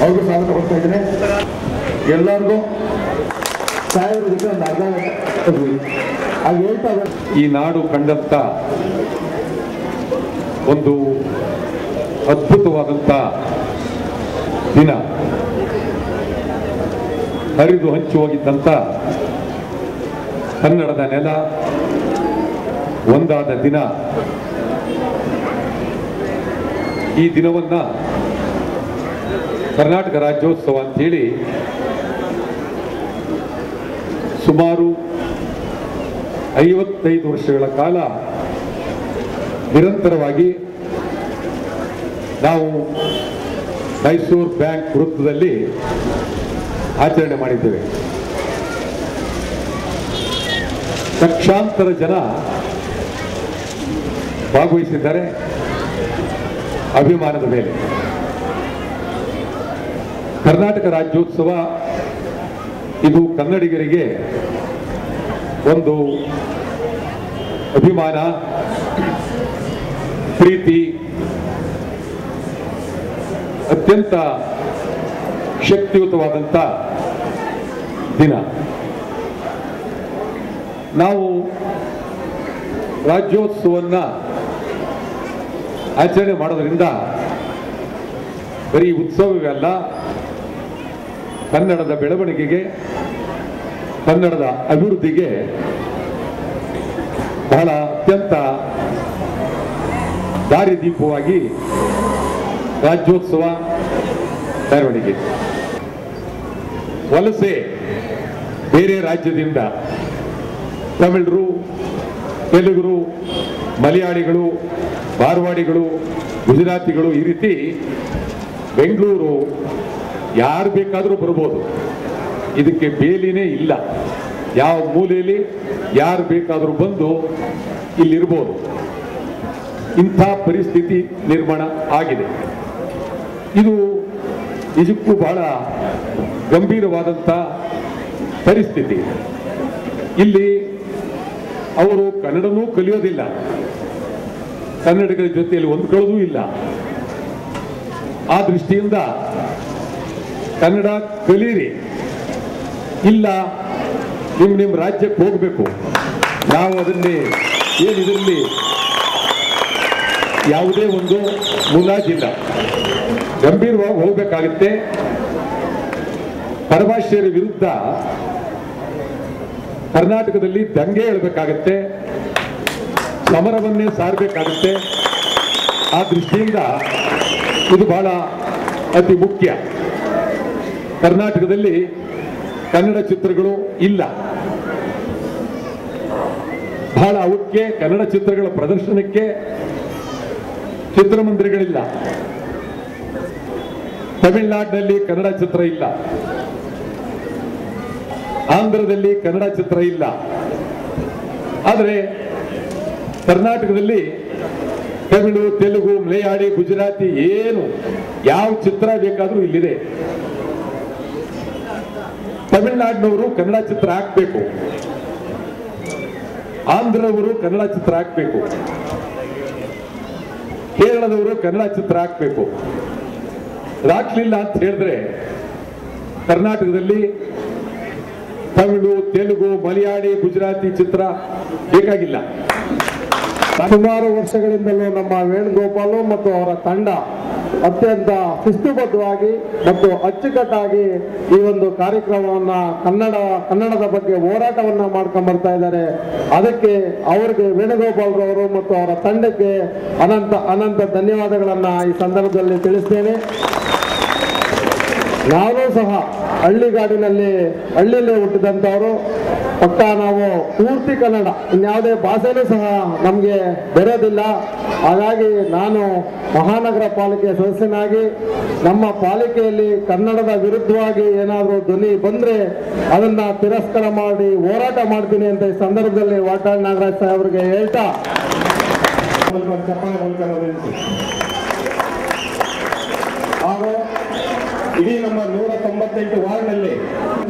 ಅವ್ರಿಗೂ ಸ್ವಾಗತ ಕೊಡ್ತಾ ಇದ್ದೀನಿ. ಎಲ್ಲರಿಗೂ ಸಾಯೋದಕ್ಕೆ ಒಂದು ಅರ್ಧ ಹೇಳ್ತಾ ಈ ನಾಡು ಕಂಡಂತ ಒಂದು ಅದ್ಭುತವಾದಂಥ ದಿನ. ಹರಿದು ಹಂಚಿ ಹೋಗಿದ್ದಂಥ ಕನ್ನಡದ ನೆಲ ಒಂದಾದ ದಿನ. ಈ ದಿನವನ್ನು ಕರ್ನಾಟಕ ರಾಜ್ಯೋತ್ಸವ ಅಂಥೇಳಿ ಸುಮಾರು ಐವತ್ತೈದು ವರ್ಷಗಳ ಕಾಲ ನಿರಂತರವಾಗಿ ನಾವು ಮೈಸೂರು ಬ್ಯಾಂಕ್ ವೃತ್ತದಲ್ಲಿ ಆಚರಣೆ ಮಾಡಿದ್ದೇವೆ. ಲಕ್ಷಾಂತರ ಜನ ಭಾಗವಹಿಸಿದ್ದಾರೆ ಅಭಿಮಾನದ ಮೇಲೆ. ಕರ್ನಾಟಕ ರಾಜ್ಯೋತ್ಸವ ಇದು ಕನ್ನಡಿಗರಿಗೆ ಒಂದು ಅಭಿಮಾನ, ಪ್ರೀತಿ, ಅತ್ಯಂತ ಶಕ್ತಿಯುತವಾದಂಥ ದಿನ. ನಾವು ರಾಜ್ಯೋತ್ಸವನ್ನ ಆಚರಣೆ ಮಾಡೋದ್ರಿಂದ ಬರೀ ಉತ್ಸವವೇ ಅಲ್ಲ ಕನ್ನಡದ ಬೆಳವಣಿಗೆಗೆ, ಕನ್ನಡದ ಅಭಿವೃದ್ಧಿಗೆ ಬಹಳ ಅತ್ಯಂತ ದಾರಿದೀಪವಾಗಿ ರಾಜ್ಯೋತ್ಸವ ಮೆರವಣಿಗೆ. ವಲಸೆ ಬೇರೆ ರಾಜ್ಯದಿಂದ ತಮಿಳರು, ತೆಲುಗರು, ಮಲಯಾಳಿಗಳು, ಮಾರ್ವಾಡಿಗಳು, ಗುಜರಾತಿಗಳು ಈ ರೀತಿ ಬೆಂಗಳೂರು ಯಾರು ಬೇಕಾದರೂ ಬರ್ಬೋದು. ಇದಕ್ಕೆ ಬೇಲಿನೇ ಇಲ್ಲ. ಯಾವ ಮೂಲೆಯಲ್ಲಿ ಯಾರು ಬೇಕಾದರೂ ಬಂದು ಇಲ್ಲಿರ್ಬೋದು. ಇಂಥ ಪರಿಸ್ಥಿತಿ ನಿರ್ಮಾಣ ಆಗಿದೆ. ಇದು ನಿಜಕ್ಕೂ ಬಹಳ ಗಂಭೀರವಾದಂಥ ಪರಿಸ್ಥಿತಿ. ಇಲ್ಲಿ ಅವರು ಕನ್ನಡನೂ ಕಲಿಯೋದಿಲ್ಲ. ಕನ್ನಡಿಗರ ಜೊತೆಯಲ್ಲಿ ಹೊಂದ್ಕೊಳ್ಳೋದೂ ಇಲ್ಲ. ಆ ದೃಷ್ಟಿಯಿಂದ ಕನ್ನಡ ಕಲೀರಿ. ಇಲ್ಲ ನಿಮ್ಮ ನಿಮ್ಮ ರಾಜ್ಯಕ್ಕೆ ಹೋಗಬೇಕು. ನಾವು ಅದನ್ನೇ ಏನು ಇದರಲ್ಲಿ ಯಾವುದೇ ಒಂದು ಮುಲಾಜಿಲ್ಲ. ಗಂಭೀರವಾಗಿ ಹೋಗಬೇಕಾಗುತ್ತೆ. ಪರಭಾಷೆಯರ ವಿರುದ್ಧ ಕರ್ನಾಟಕದಲ್ಲಿ ದಂಗೆ ಹೇಳಬೇಕಾಗತ್ತೆ. ಸಮರವನ್ನೇ ಸಾರಬೇಕಾಗುತ್ತೆ. ಆ ದೃಷ್ಟಿಯಿಂದ ಇದು ಬಹಳ ಅತಿ ಮುಖ್ಯ. ಕರ್ನಾಟಕದಲ್ಲಿ ಕನ್ನಡ ಚಿತ್ರಗಳು ಇಲ್ಲ. ಬಹಳ ಅವಕ್ಕೆ ಕನ್ನಡ ಚಿತ್ರಗಳ ಪ್ರದರ್ಶನಕ್ಕೆ ಚಿತ್ರಮಂದಿರಗಳಿಲ್ಲ. ತಮಿಳುನಾಡಿನಲ್ಲಿ ಕನ್ನಡ ಚಿತ್ರ ಇಲ್ಲ. ಆಂಧ್ರದಲ್ಲಿ ಕನ್ನಡ ಚಿತ್ರ ಇಲ್ಲ. ಆದರೆ ಕರ್ನಾಟಕದಲ್ಲಿ ತಮಿಳು, ತೆಲುಗು, ಮಲಯಾಳಿ, ಗುಜರಾತಿ ಏನು ಯಾವ ಚಿತ್ರ ಬೇಕಾದರೂ ಇಲ್ಲಿದೆ. ತಮಿಳುನಾಡಿನವರು ಕನ್ನಡ ಚಿತ್ರ ಹಾಕ್ಬೇಕು. ಆಂಧ್ರವರು ಕನ್ನಡ ಚಿತ್ರ ಹಾಕ್ಬೇಕು. ಕೇರಳದವರು ಕನ್ನಡ ಚಿತ್ರ ಹಾಕ್ಬೇಕು. ಹಾಕ್ಲಿಲ್ಲ ಅಂತ ಹೇಳಿದ್ರೆ ಕರ್ನಾಟಕದಲ್ಲಿ ತಮಿಳು, ತೆಲುಗು, ಮಲಯಾಳಿ, ಗುಜರಾತಿ ಚಿತ್ರ ಬೇಕಾಗಿಲ್ಲ. ಸುಮಾರು ವರ್ಷಗಳಿಂದಲೂ ನಮ್ಮ ವೇಣುಗೋಪಾಲು ಮತ್ತು ಅವರ ತಂಡ ಅತ್ಯಂತ ಶಿಸ್ತುಬದ್ಧವಾಗಿ ಮತ್ತು ಅಚ್ಚುಕಟ್ಟಾಗಿ ಈ ಒಂದು ಕಾರ್ಯಕ್ರಮವನ್ನ ಕನ್ನಡ, ಕನ್ನಡದ ಬಗ್ಗೆ ಹೋರಾಟವನ್ನ ಮಾಡ್ಕೊಂಡ್ ಬರ್ತಾ ಇದ್ದಾರೆ. ಅದಕ್ಕೆ ಅವರಿಗೆ ವೇಣುಗೋಪಾಲ್ರವರು ಮತ್ತು ಅವರ ತಂಡಕ್ಕೆ ಅನಂತ ಅನಂತ ಧನ್ಯವಾದಗಳನ್ನ ಈ ಸಂದರ್ಭದಲ್ಲಿ ತಿಳಿಸ್ತೇನೆ. ನಾವು ಸಹ ಹಳ್ಳಿಗಾಡಿನಲ್ಲಿ ಹಳ್ಳಿಯಲ್ಲೇ ಹುಟ್ಟಿದಂಥವರು ಪಕ್ಕ ನಾವು ಪೂರ್ತಿ ಕನ್ನಡ ಇನ್ಯಾವುದೇ ಭಾಷೆನೂ ಸಹ ನಮಗೆ ಬೆರೆಯೋದಿಲ್ಲ ಹಾಗಾಗಿ ನಾನು ಮಹಾನಗರ ಪಾಲಿಕೆ ಸದಸ್ಯನಾಗಿ ನಮ್ಮ ಪಾಲಿಕೆಯಲ್ಲಿ ಕನ್ನಡದ ವಿರುದ್ಧವಾಗಿ ಏನಾದರೂ ಧ್ವನಿ ಬಂದರೆ ಅದನ್ನು ತಿರಸ್ಕಾರ ಮಾಡಿ ಹೋರಾಟ ಮಾಡ್ತೀನಿ ಅಂತ ಈ ಸಂದರ್ಭದಲ್ಲಿ ವಾಟಾಳ್ ನಾಗರಾಜ್ ಸಾಹೇಬ್ರಿಗೆ ಹೇಳ್ತಾ. ಹಾಗೂ ಇಡೀ ನಮ್ಮ ನೂರ ತೊಂಬತ್ತೆಂಟು ವಾರ್ಡ್ನಲ್ಲಿ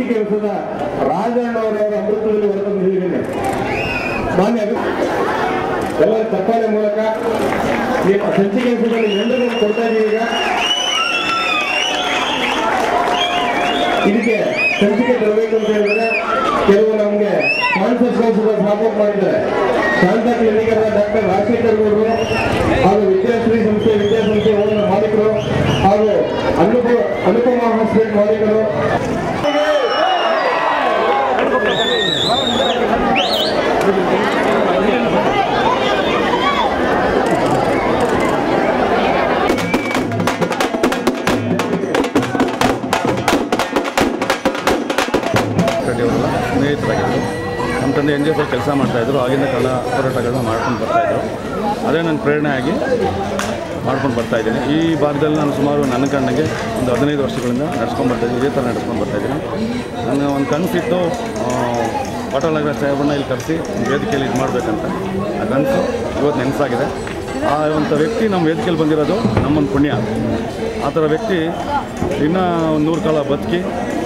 ಕೆಲಸದ ರಾಜಣ್ಣವರವರ ಅಮೃತದಲ್ಲಿ ಹೊರತಂದಿದ್ದೀನಿ ಮಾನ್ಯ ಎಲ್ಲ ಚಪ್ಪಾಳೆ ಮೂಲಕ ನಿಮ್ಮ ಸಂಚಿ ಕೆಲಸದಲ್ಲಿ ಎಲ್ಲರಿಗೂ ಕೊಡ್ತಾ ಇದ್ದೀವಿ ಈಗ ಇದಕ್ಕೆ ಸಂಚಿಕೆ ತರಬೇಕು ಅಂತ ಹೇಳಿದ್ರೆ ಕೆಲವು ಕ್ಯಾನ್ಸರ್ ಸ್ವಾಗತ ಮಾಡಿದ್ದಾರೆ. ಶಾಂತ ಕ್ಲಿನಿಕರ ಡಾಕ್ಟರ್ ರಾಜಶೇಖರ್ ಅವರು ಹಾಗೂ ವಿದ್ಯಾಶ್ರೀ ಸಂಸ್ಥೆ, ವಿದ್ಯಾಸಂಸ್ಥೆ ಮಾಲೀಕರು ಹಾಗೂ ಅನುಪ ಅನುಪಮ ಹಾಸ್ಪಿಟಲ್ ಮಾಲೀಕರು. ಕೆಲಸ ಮಾಡ್ತಾಯಿದ್ರು ಆಗಿಂದ ಕನ್ನಡ ಹೋರಾಟಗಳನ್ನ ಮಾಡ್ಕೊಂಡು ಬರ್ತಾಯಿದ್ರು ಅದೇ ನನ್ನ ಪ್ರೇರಣೆ ಆಗಿ ಮಾಡ್ಕೊಂಡು ಬರ್ತಾಯಿದ್ದೀನಿ ಈ ಭಾಗದಲ್ಲಿ ನಾನು ಸುಮಾರು ನನ್ನ ಕಣ್ಣಿಗೆ ಒಂದು ಹದಿನೈದು ವರ್ಷಗಳಿಂದ ನಡ್ಸ್ಕೊಂಡು ಬರ್ತಾಯಿದ್ದೀನಿ ಇದೇ ಥರ ನಡ್ಸ್ಕೊಂಡು ಬರ್ತಾಯಿದ್ದೀನಿ ನನ್ನ ಒಂದು ಕನಸಿತ್ತು ಪಾಟೋಲಗ್ರ ಸಾಹೇಬನ್ನ ಇಲ್ಲಿ ಕರೆಸಿ ವೇದಿಕೆಯಲ್ಲಿ ಇದು ಮಾಡಬೇಕಂತ. ಆ ಕನಸು ಇವತ್ತು ನೆನಸಾಗಿದೆ. ಆ ಒಂದು ವ್ಯಕ್ತಿ ನಮ್ಮ ವೇದಿಕೆಯಲ್ಲಿ ಬಂದಿರೋದು ನಮ್ಮೊಂದು ಪುಣ್ಯ. ಆ ಥರ ವ್ಯಕ್ತಿ ಇನ್ನೂ ಒಂದು ನೂರು ಕಾಲ ಬದುಕಿ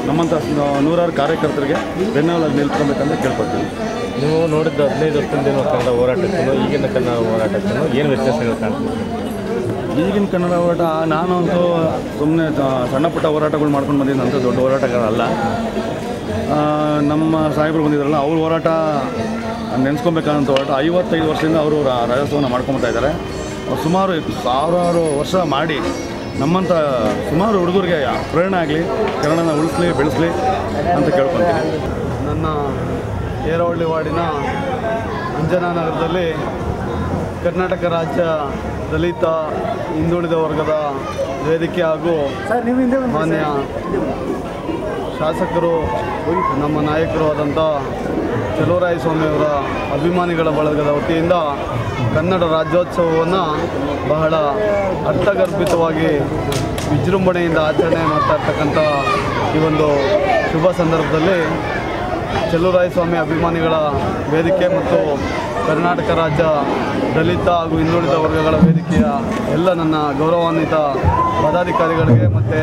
ನಮ್ಮಂಥ ನೂರಾರು ಕಾರ್ಯಕರ್ತರಿಗೆ ಬೆನ್ನಲ್ಲಿ ನಿಲ್ಕೊಬೇಕಂತ ಕೇಳ್ಕೊಳ್ತೀನಿ. ನೀವು ನೋಡಿದ್ದ ಹದಿನೈದು ವರ್ಷದಿಂದ ಕನ್ನಡ ಹೋರಾಟಕ್ಕೂ ಈಗಿನ ಕನ್ನಡ ಹೋರಾಟಕ್ಕೂ ಏನು ವ್ಯತ್ಯಾಸಗಳು ಕಾಣ್ತೀವಿ ಈಗಿನ ಕನ್ನಡ ಹೋರಾಟ ನಾನು ಅಂತೂ ಸುಮ್ಮನೆ ಸಣ್ಣ ಪುಟ್ಟ ಹೋರಾಟಗಳು ಮಾಡ್ಕೊಂಡು ಬಂದಿದ್ದು ಅಂತ ದೊಡ್ಡ ಹೋರಾಟಗಳಲ್ಲ ನಮ್ಮ ಸಾಹೇಬರು ಬಂದಿದ್ದಾರಲ್ಲ ಅವ್ರ ಹೋರಾಟ ನೆನೆಸ್ಕೊಬೇಕಾದಂಥ ಹೋರಾಟ. ಐವತ್ತೈದು ವರ್ಷದಿಂದ ಅವರು ರಾಜಸ್ವನ ರಾಜ್ಯೋತ್ಸವನ ಮಾಡ್ಕೊಂಬತ್ತಾ ಇದ್ದಾರೆ. ಅವ್ರು ಸುಮಾರು ಸಾವಿರಾರು ವರ್ಷ ಮಾಡಿ ನಮ್ಮಂಥ ಸುಮಾರು ಹುಡುಗರಿಗೆ ಪ್ರೇರಣೆ ಆಗಲಿ ಕನ್ನಡನ ಉಳಿಸ್ಲಿ ಬೆಳೆಸಲಿ ಅಂತ ಕೇಳ್ಕೊತೀನಿ. ನನ್ನ ಏರವಳ್ಳಿ ವಾರ್ಡಿನ ಅಂಜನಾ ನಗರದಲ್ಲಿ ಕರ್ನಾಟಕ ರಾಜ್ಯ ದಲಿತ ಹಿಂದುಳಿದ ವರ್ಗದ ವೇದಿಕೆ ಹಾಗೂ ಮಾನ್ಯ ಶಾಸಕರು ನಮ್ಮ ನಾಯಕರು ಆದಂಥ ಸ್ವಾಮಿಯವರ ಅಭಿಮಾನಿಗಳ ಬಳಗದ ವತಿಯಿಂದ ಕನ್ನಡ ರಾಜ್ಯೋತ್ಸವವನ್ನು ಬಹಳ ಅರ್ಥಗರ್ಭಿತವಾಗಿ ವಿಜೃಂಭಣೆಯಿಂದ ಆಚರಣೆ ಮಾಡ್ತಾ ಇರ್ತಕ್ಕಂಥ ಈ ಒಂದು ಶುಭ ಸಂದರ್ಭದಲ್ಲಿ ಚೆಲ್ಲುರಾಯ ಸ್ವಾಮಿ ಅಭಿಮಾನಿಗಳ ವೇದಿಕೆ ಮತ್ತು ಕರ್ನಾಟಕ ರಾಜ್ಯ ದಲಿತ ಹಾಗೂ ಹಿಂದುಳಿದ ವರ್ಗಗಳ ವೇದಿಕೆಯ ಎಲ್ಲ ನನ್ನ ಗೌರವಾನ್ವಿತ ಪದಾಧಿಕಾರಿಗಳಿಗೆ ಮತ್ತು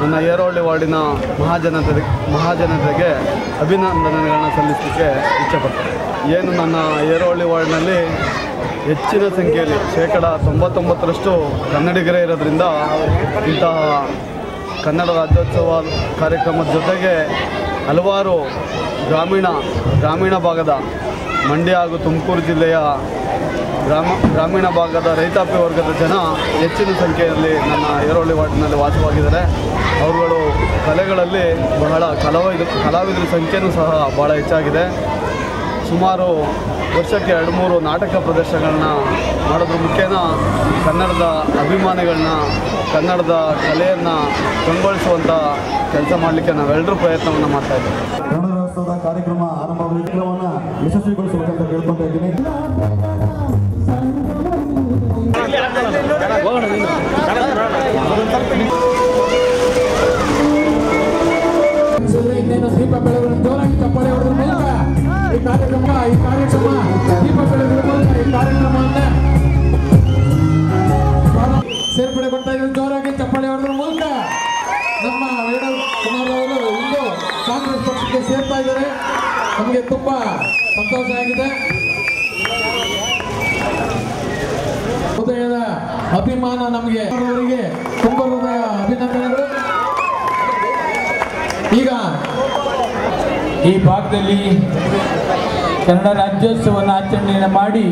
ನನ್ನ ಏರೋಳ್ಳಿ ವಾರ್ಡಿನ ಮಹಾಜನತೆ ಮಹಾಜನತೆಗೆ ಅಭಿನಂದನೆಗಳನ್ನು ಸಲ್ಲಿಸಲಿಕ್ಕೆ ಇಚ್ಛೆಪಡ್ತೇನೆ. ಏನು ನನ್ನ ಏರೋಳ್ಳಿ ವಾರ್ಡ್ನಲ್ಲಿ ಹೆಚ್ಚಿನ ಸಂಖ್ಯೆಯಲ್ಲಿ ಶೇಕಡ ತೊಂಬತ್ತೊಂಬತ್ತರಷ್ಟು ಕನ್ನಡಿಗರೇ ಇರೋದ್ರಿಂದ ಇಂತಹ ಕನ್ನಡ ರಾಜ್ಯೋತ್ಸವ ಕಾರ್ಯಕ್ರಮದ ಜೊತೆಗೆ ಹಲವಾರು ಗ್ರಾಮೀಣ ಗ್ರಾಮೀಣ ಭಾಗದ ಮಂಡ್ಯ ಹಾಗೂ ತುಮಕೂರು ಜಿಲ್ಲೆಯ ಗ್ರಾಮ, ಗ್ರಾಮೀಣ ಭಾಗದ ರೈತಾಪಿ ವರ್ಗದ ಜನ ಹೆಚ್ಚಿನ ಸಂಖ್ಯೆಯಲ್ಲಿ ನನ್ನ ಏರೋಳಿ ವಾರ್ಡ್ನಲ್ಲಿ ವಾಸವಾಗಿದ್ದಾರೆ. ಅವರುಗಳು ಕಲೆಗಳಲ್ಲಿ ಬಹಳ ಕಲಾವಿದ, ಕಲಾವಿದರ ಸಂಖ್ಯೆಯೂ ಸಹ ಭಾಳ ಹೆಚ್ಚಾಗಿದೆ. ಸುಮಾರು ವರ್ಷಕ್ಕೆ ಎರಡು ಮೂರು ನಾಟಕ ಪ್ರದರ್ಶನಗಳನ್ನ ಮಾಡೋದ್ರ ಮುಖೇನ ಕನ್ನಡದ ಅಭಿಮಾನಿಗಳನ್ನ, ಕನ್ನಡದ ಕಲೆಯನ್ನು ಕಂಗೊಳಿಸುವಂಥ ಕೆಲಸ ಮಾಡಲಿಕ್ಕೆ ನಾವೆಲ್ಲರೂ ಪ್ರಯತ್ನವನ್ನು ಮಾಡ್ತಾ ಇದ್ದೀವಿ. ಗಣರಾಜ್ಯೋತ್ಸವದ ಕಾರ್ಯಕ್ರಮ ಆರಂಭ ಕಾರ್ಯಕ್ರಮವನ್ನು ಯಶಸ್ವಿಗೊಳಿಸಬೇಕಂತ ಕೇಳ್ಕೊತಾ ಇದ್ದೀನಿ. ಇನ್ನೇನು ದೀಪ ಬೆಳಗುವ ಜೋರಾಗಿ ಚಪ್ಪಾಳೆ ಹೊಡೆದ್ರ ಮೂಲಕ ಈ ಕಾರ್ಯಕ್ರಮ ಈ ಕಾರ್ಯಕ್ರಮ ದೀಪ ಬೆಳಗುವ ಮೂಲಕ ಈ ಕಾರ್ಯಕ್ರಮವನ್ನ ಜೋರಾಗಿ ಚಪ್ಪಾಳೆ ಹೊಡೆದ್ರ ಮೂಲಕ ನಮ್ಮ ವೇಣು ಕುಮಾರ್ ಅವರು ಇಂದು ಕಾಂಗ್ರೆಸ್ ಪಕ್ಷಕ್ಕೆ ಸೇರ್ತಾ ಇದ್ದಾರೆ. ನಮಗೆ ತುಂಬ ಸಂತೋಷ ಆಗಿದೆ. ಹೃದಯದ ಅಭಿಮಾನ ನಮಗೆ. ಅವರಿಗೆ ತುಂಬ ಹೃದಯ ಅಭಿನಂದನೆಗಳು. ಈಗ ಈ ಭಾಗದಲ್ಲಿ ಕನ್ನಡ ರಾಜ್ಯೋತ್ಸವವನ್ನು ಆಚರಣೆಯನ್ನು ಮಾಡಿ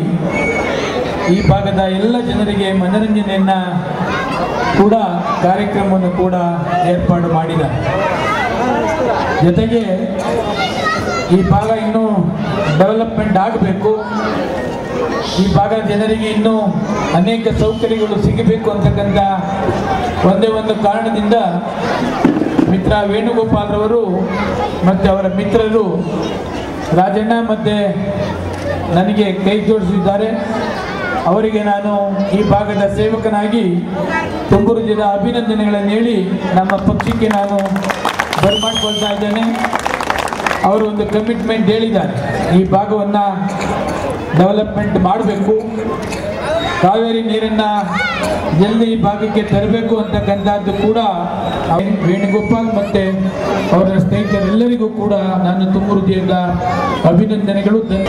ಈ ಭಾಗದ ಎಲ್ಲ ಜನರಿಗೆ ಮನರಂಜನೆಯನ್ನು ಕೂಡ ಕಾರ್ಯಕ್ರಮವನ್ನು ಕೂಡ ಏರ್ಪಾಡು ಮಾಡಿದ್ದಾರೆ. ಜೊತೆಗೆ ಈ ಭಾಗ ಇನ್ನೂ ಡೆವಲಪ್ಮೆಂಟ್ ಆಗಬೇಕು. ಈ ಭಾಗ ಜನರಿಗೆ ಇನ್ನೂ ಅನೇಕ ಸೌಕರ್ಯಗಳು ಸಿಗಬೇಕು ಅಂತಕ್ಕಂಥ ಒಂದೇ ಒಂದು ಕಾರಣದಿಂದ ಮಿತ್ರ ವೇಣುಗೋಪಾಲ್ರವರು ಮತ್ತು ಅವರ ಮಿತ್ರರು ರಾಜಣ್ಣ ಮತ್ತು ನನಗೆ ಕೈ ಜೋಡಿಸಿದ್ದಾರೆ. ಅವರಿಗೆ ನಾನು ಈ ಭಾಗದ ಸೇವಕನಾಗಿ ತುಮಕೂರು ಜಿಲ್ಲಾ ಅಭಿನಂದನೆಗಳನ್ನು ಹೇಳಿ ನಮ್ಮ ಪಕ್ಷಕ್ಕೆ ನಾನು ಬರ್ಮಾಡ್ಕೊಳ್ತಾ ಇದ್ದೇನೆ. ಅವರು ಒಂದು ಕಮಿಟ್ಮೆಂಟ್ ಹೇಳಿದ್ದಾರೆ. ಈ ಭಾಗವನ್ನು ಡೆವಲಪ್ಮೆಂಟ್ ಮಾಡಬೇಕು. ಕಾವೇರಿ ನೀರನ್ನು ಜಲ್ದಿ ಈ ಭಾಗಕ್ಕೆ ತರಬೇಕು ಅಂತಕ್ಕಂಥದ್ದು ಕೂಡ ವೇಣುಗೋಪಾಲ್ ಮತ್ತು ಅವರ ಸ್ನೇಹಿತರೆಲ್ಲರಿಗೂ ಕೂಡ ನಾನು ತುಂಬ ಹೃದಯದ ಅಭಿನಂದನೆಗಳು. ಧನ್ಯ